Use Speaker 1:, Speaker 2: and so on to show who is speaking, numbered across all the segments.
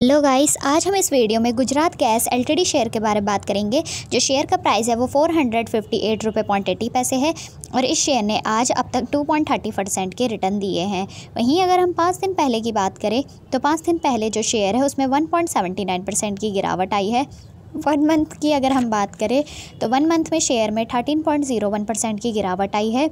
Speaker 1: Hello guys आज हम इस वीडियो में गुजरात गैस एलटीडी शेयर के बारे में बात करेंगे। जो शेयर का प्राइस है वो फोर हंड्रेड फिफ्टी एट रुपये पॉइंट एटी पैसे है और इस शेयर ने आज अब तक टू पॉइंट थर्टी परसेंट के रिटर्न दिए हैं। वहीं अगर हम पाँच दिन पहले की बात करें तो पाँच दिन पहले जो शेयर है, उसमें one point seventy nine percent की गिरावट आई है। वन मंथ की अगर हम बात करें तो वन मंथ में शेयर में thirteen point zero one percent की गिरावट आई है।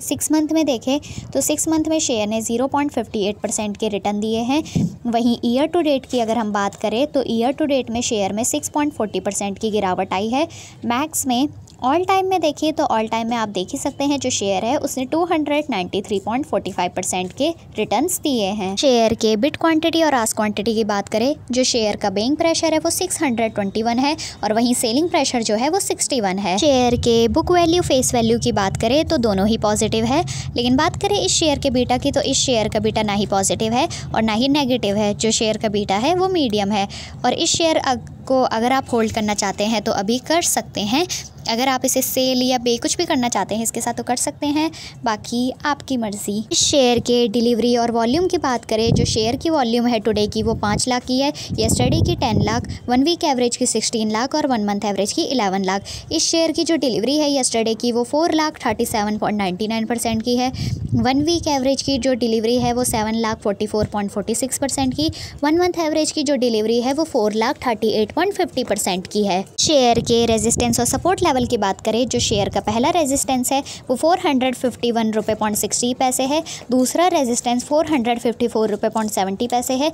Speaker 1: सिक्स मंथ में देखें तो सिक्स मंथ में शेयर ने zero point fifty eight percent के रिटर्न दिए हैं। वहीं ईयर टू डेट की अगर हम बात करें तो ईयर टू डेट में शेयर में सिक्स पॉइंट फोर्टी परसेंट की गिरावट आई है। मैक्स में ऑल टाइम में देखिए तो ऑल टाइम में आप देख ही सकते हैं जो शेयर है, उसने 293.45 परसेंट के रिटर्न्स दिए हैं। शेयर के बिट क्वांटिटी और आस क्वांटिटी की बात करें, जो शेयर का बेइंग प्रेशर है वो 621 है और वहीं सेलिंग प्रेशर जो है वो 61 है। शेयर के बुक वैल्यू फेस वैल्यू की बात करें तो दोनों ही पॉजिटिव है। लेकिन बात करें इस शेयर के बीटा की तो इस शेयर का बीटा ना ही पॉजिटिव है और ना ही नेगेटिव है। जो शेयर का बीटा है वो मीडियम है और इस शेयर को अगर आप होल्ड करना चाहते हैं तो अभी कर सकते हैं। अगर आप इसे सेल या बे कुछ भी करना चाहते हैं, इसके साथ तो कर सकते हैं। बाकी आपकी मर्ज़ी। इस शेयर के डिलीवरी और वॉल्यूम की बात करें, जो शेयर की वॉल्यूम है टुडे की, वो पाँच लाख की है। येस्टरडे की ten lakh, one week average की सिक्सटीन लाख और वन मंथ एवरेज की इलेवन लाख। इस शेयर की जो डिलीवरी है येस्टरडे की, वो four lakh thirty seven point ninety nine percent की है। वन वीक एवरेज की जो डिलीवरी है, वो seven lakh forty four point forty six percent की। वन मंथ एवरेज की जो डिलीवरी है, वो four lakh thirty eight point fifty percent की है। शेयर के रेजिस्टेंस और सपोर्ट लेवल की बात करें, जो शेयर का पहला रेजिस्टेंस है, वो फोर हंड्रेड फिफ्टी वन रुपये पॉइंट सिक्सटी पैसे है। दूसरा resistance four hundred fifty four रुपये पॉइंट सेवेंटी पैसे है।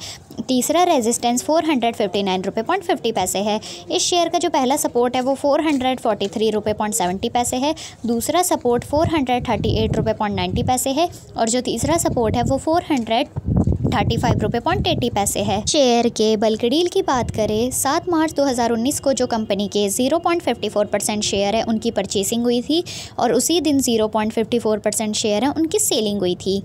Speaker 1: तीसरा resistance four hundred fifty nine रुपये पॉइंट फिफ्टी पैसे है। इस शेयर का जो पहला सपोर्ट है, वो फोर हंड्रेड फोर्टी थ्री रुपये पॉइंट सेवेंटी पैसे है। दूसरा support four hundred thirty eight रुपये पॉइंट नाइन्टी पैसे है। और जो तीसरा सपोर्ट है, वो फोर हंड्रेड थर्टी फाइव रुपये पॉइंट एटी पैसे है। शेयर के बल्क डील की बात करें, सात मार्च 2019 को जो कंपनी के 0.54 परसेंट शेयर है, उनकी परचेसिंग हुई थी और उसी दिन 0.54 परसेंट शेयर है, उनकी सेलिंग हुई थी।